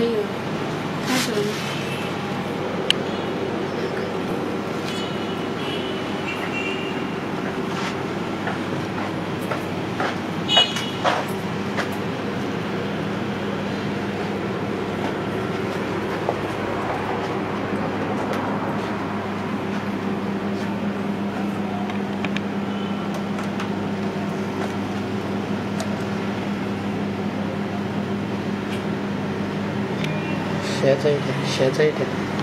可以了，开始了吗？斜着一点，斜着一点。